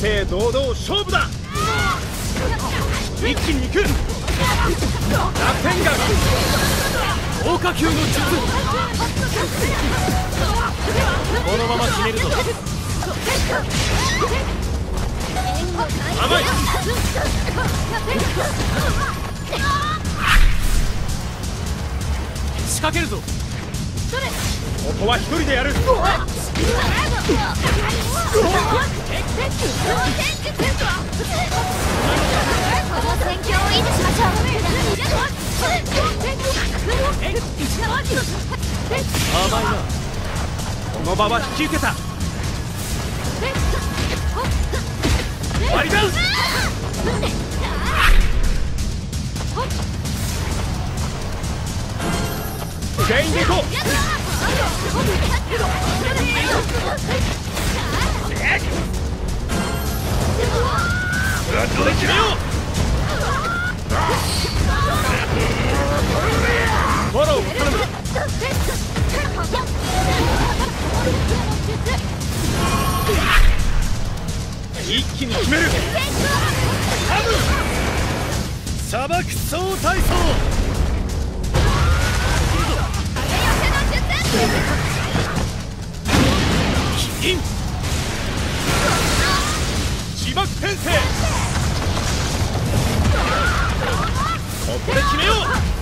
正堂々勝負だ。一気に行く。楽天が豪華級の術。このまま決めるぞ。甘い。仕掛けるぞ。ここは一人でやる。この場は引き受けた。割りダウン全員で行こう一気に決める。砂漠総体操金自爆転生決めよう